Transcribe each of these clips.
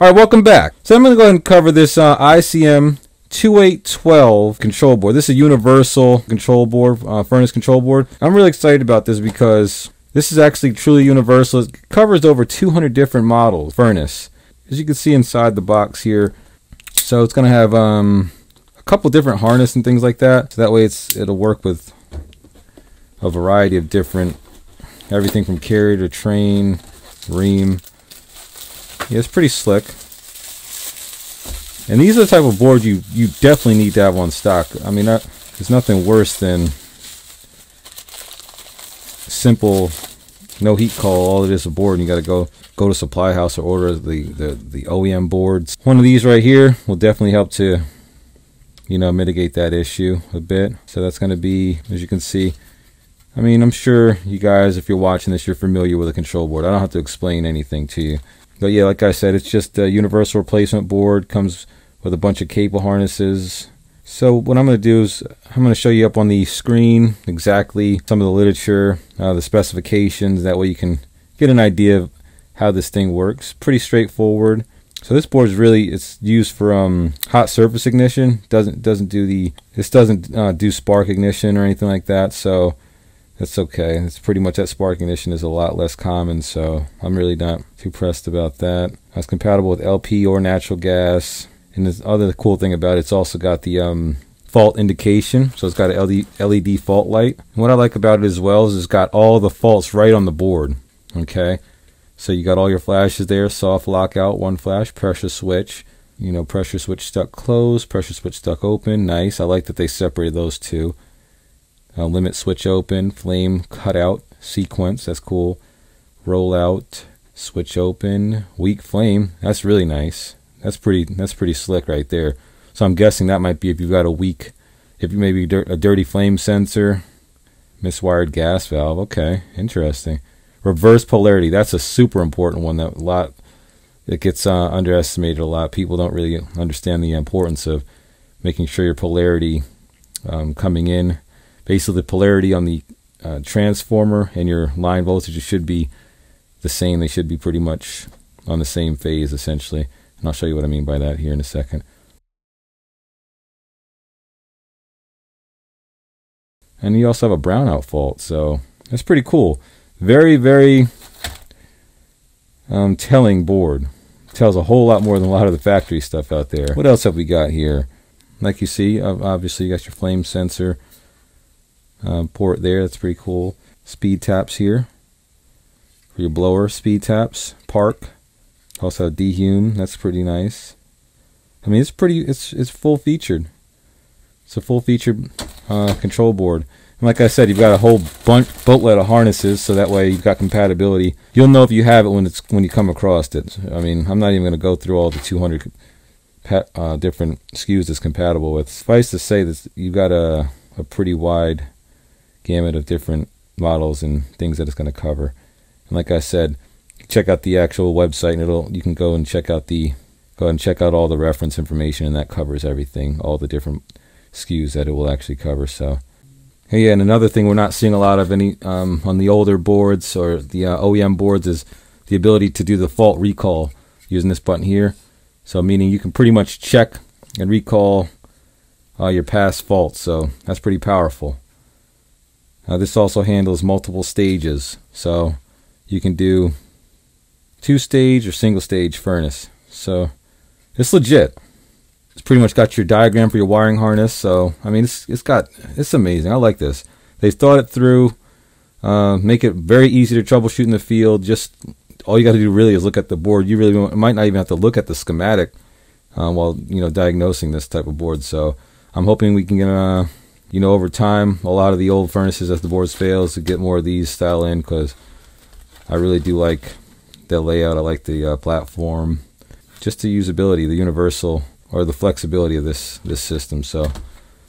All right, welcome back. So I'm going to go ahead and cover this uh, ICM 2812 control board. This is a universal control board, uh, furnace control board. I'm really excited about this because this is actually truly universal. It covers over 200 different models furnace. As you can see inside the box here. So it's going to have um, a couple different harness and things like that. So that way it's it'll work with a variety of different everything from carrier to Trane, Rheem. Yeah, it's pretty slick. And these are the type of boards you, you definitely need to have on stock. I mean, there's nothing worse than simple no heat call. All it is a board, and you got to go go to supply house or order the, the the OEM boards. One of these right here will definitely help to you know mitigate that issue a bit. So that's going to be, as you can see. I mean, I'm sure you guys, if you're watching this, you're familiar with a control board. I don't have to explain anything to you. But yeah, like I said, it's just a universal replacement board. Comes with a bunch of cable harnesses. So what I'm going to do is I'm going to show you up on the screen exactly some of the literature, uh, the specifications. That way you can get an idea of how this thing works. Pretty straightforward. So this board is really it's used for um, hot surface ignition. Doesn't doesn't do the this doesn't uh, do spark ignition or anything like that. So that's okay. It's pretty much that spark ignition is a lot less common, so I'm really not too pressed about that. It's compatible with LP or natural gas. And the other cool thing about it, it's also got the um, fault indication. So it's got an LED fault light. And what I like about it as well is it's got all the faults right on the board. Okay. So you got all your flashes there, soft lockout, one flash, pressure switch. You know, pressure switch stuck closed, pressure switch stuck open. Nice. I like that they separated those two. Uh, limit switch open, flame cutout sequence. That's cool. Roll out, switch open, weak flame. That's really nice. That's pretty. That's pretty slick right there. So I'm guessing that might be if you've got a weak, if you maybe a dirty flame sensor, miswired gas valve. Okay, interesting. Reverse polarity. That's a super important one. That a lot it gets uh, underestimated a lot. People don't really understand the importance of making sure your polarity um, coming in basically the polarity on the uh, transformer and your line voltage should be the same. They should be pretty much on the same phase essentially. And I'll show you what I mean by that here in a second. And you also have a brownout fault, so that's pretty cool. Very, very um, telling board. Tells a whole lot more than a lot of the factory stuff out there. What else have we got here? Like you see, obviously you got your flame sensor uh, port there. That's pretty cool. Speed taps here for your blower. Speed taps. Park. Also dehume. That's pretty nice. I mean, it's pretty. It's it's full featured. It's a full featured uh, control board. And like I said, you've got a whole bunch boatload of harnesses, so that way you've got compatibility. You'll know if you have it when it's when you come across it. I mean, I'm not even going to go through all the 200 uh, different SKUs it's compatible with. Suffice to say that you've got a a pretty wide gamut of different models and things that it's going to cover. And like I said, check out the actual website and it'll you can go and check out the go and check out all the reference information and that covers everything, all the different SKUs that it will actually cover. So yeah, and another thing we're not seeing a lot of any um, on the older boards or the uh, OEM boards is the ability to do the fault recall using this button here. So meaning you can pretty much check and recall uh, your past faults. So that's pretty powerful. Uh, this also handles multiple stages, so you can do two stage or single stage furnace. So it's legit. It's pretty much got your diagram for your wiring harness. So I mean, it's it's got it's amazing. I like this. They thought it through. Uh, make it very easy to troubleshoot in the field. Just all you got to do really is look at the board. You really might not even have to look at the schematic uh, while you know diagnosing this type of board. So I'm hoping we can get. uh, you know, over time, a lot of the old furnaces, as the boards fails, to get more of these style in because I really do like the layout. I like the uh, platform, just the usability, the universal or the flexibility of this this system. So,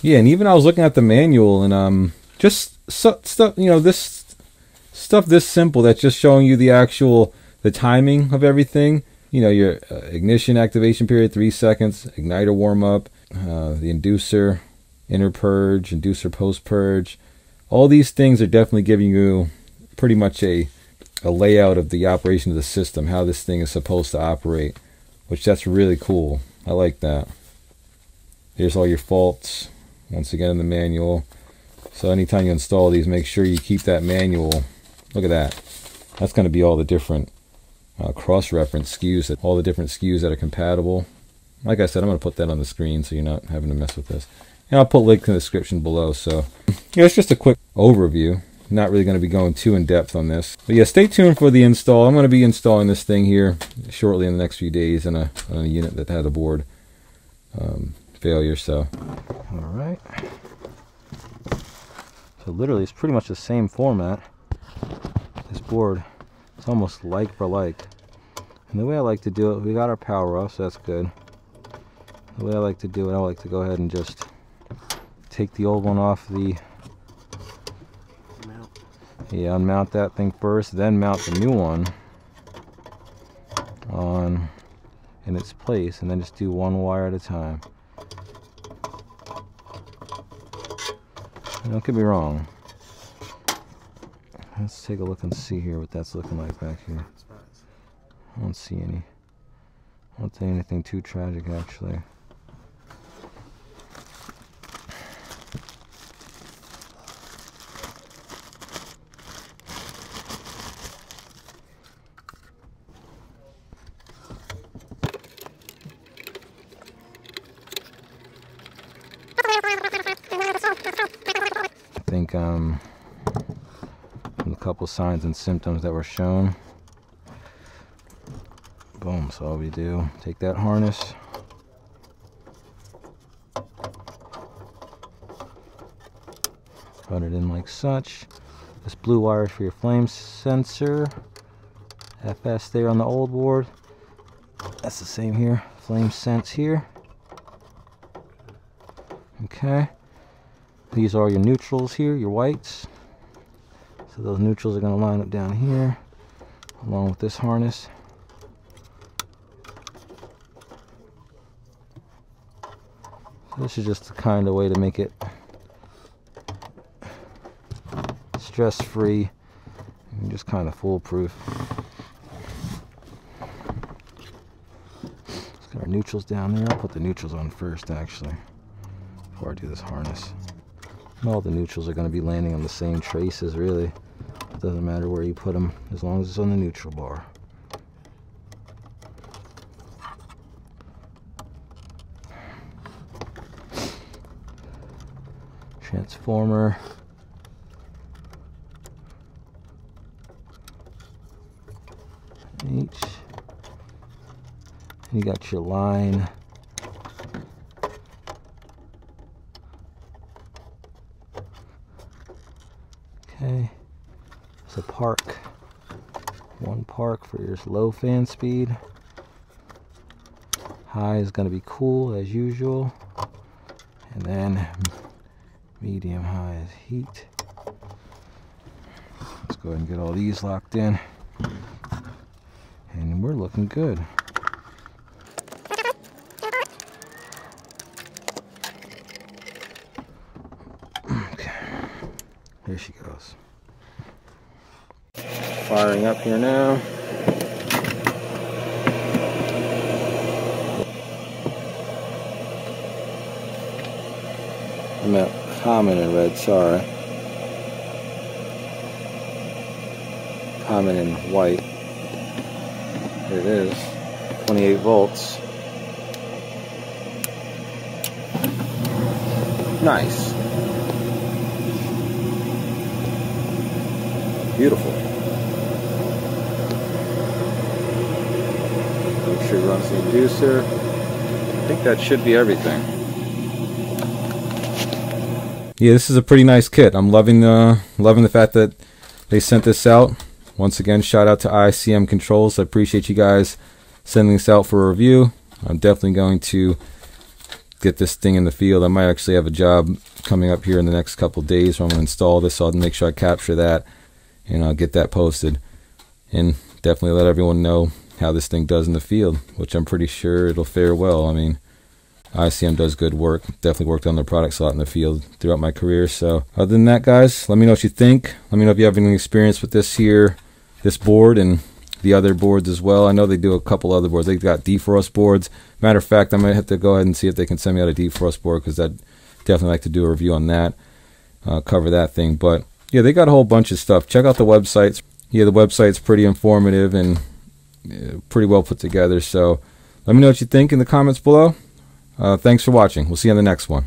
yeah, and even I was looking at the manual and um, just stuff, you know, this stuff this simple that's just showing you the actual the timing of everything. You know, your uh, ignition activation period three seconds, igniter warm up, uh, the inducer inner purge, inducer post purge. All these things are definitely giving you pretty much a, a layout of the operation of the system, how this thing is supposed to operate which that's really cool. I like that. Here's all your faults, once again in the manual. So anytime you install these, make sure you keep that manual. Look at that. That's going to be all the different uh, cross-reference SKUs, all the different SKUs that are compatible. Like I said, I'm going to put that on the screen so you're not having to mess with this. And I'll put link in the description below. So, yeah, it's just a quick overview. Not really going to be going too in depth on this. But yeah, stay tuned for the install. I'm going to be installing this thing here shortly in the next few days on a, on a unit that had a board um, failure. So, all right. So literally, it's pretty much the same format. This board, it's almost like for like. And the way I like to do it, we got our power off, so that's good. The way I like to do it, I like to go ahead and just take the old one off the yeah, unmount that thing first, then mount the new one on in its place, and then just do one wire at a time. Don't get me wrong. Let's take a look and see here what that's looking like back here. I don't see any. I don't see anything too tragic actually. Think um, a couple signs and symptoms that were shown. Boom, so all we do, take that harness. Run it in like such. This blue wire is for your flame sensor. FS there on the old board. That's the same here. Flame sense here. Okay. These are your neutrals here, your whites. So those neutrals are going to line up down here along with this harness. So this is just the kind of way to make it stress-free and just kind of foolproof. Let's get our neutrals down there. I'll put the neutrals on first actually before I do this harness all the neutrals are going to be landing on the same traces really. Doesn't matter where you put them as long as it's on the neutral bar. Transformer. H you got your line Okay, it's a park. One park for your low fan speed. High is going to be cool as usual. And then medium high is heat. Let's go ahead and get all these locked in. And we're looking good. There she goes. Firing up here now. I'm at common in red, sorry. Common in white. Here it is. 28 volts. Nice. Beautiful. Runs the inducer. I think that should be everything. Yeah, this is a pretty nice kit. I'm loving the loving the fact that they sent this out. Once again, shout out to ICM Controls. I appreciate you guys sending this out for a review. I'm definitely going to get this thing in the field. I might actually have a job coming up here in the next couple days where I'm going to install this, so I'll make sure I capture that and I'll get that posted and definitely let everyone know how this thing does in the field, which I'm pretty sure it'll fare well. I mean, ICM does good work. Definitely worked on their products a lot in the field throughout my career. So other than that, guys, let me know what you think. Let me know if you have any experience with this here, this board, and the other boards as well. I know they do a couple other boards. They got defrost boards. Matter of fact, I might have to go ahead and see if they can send me out a defrost board because I'd definitely like to do a review on that, uh, cover that thing. But yeah, they got a whole bunch of stuff. Check out the websites. Yeah, the website's pretty informative and pretty well put together. So let me know what you think in the comments below. Uh, thanks for watching. We'll see you on the next one.